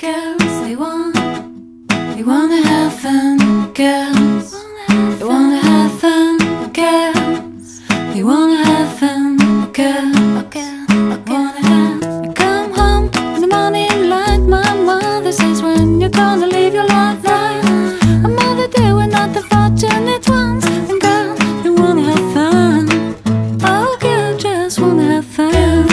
Girls, they want, they wanna have fun. Girls, they wanna have fun. Girls, they wanna have fun. Girls, wanna have. I come home in the morning like my mother says when you're gonna leave your life right. A mother, they were not the fortunate ones. And girls, they wanna have fun. Oh, girls just wanna have fun.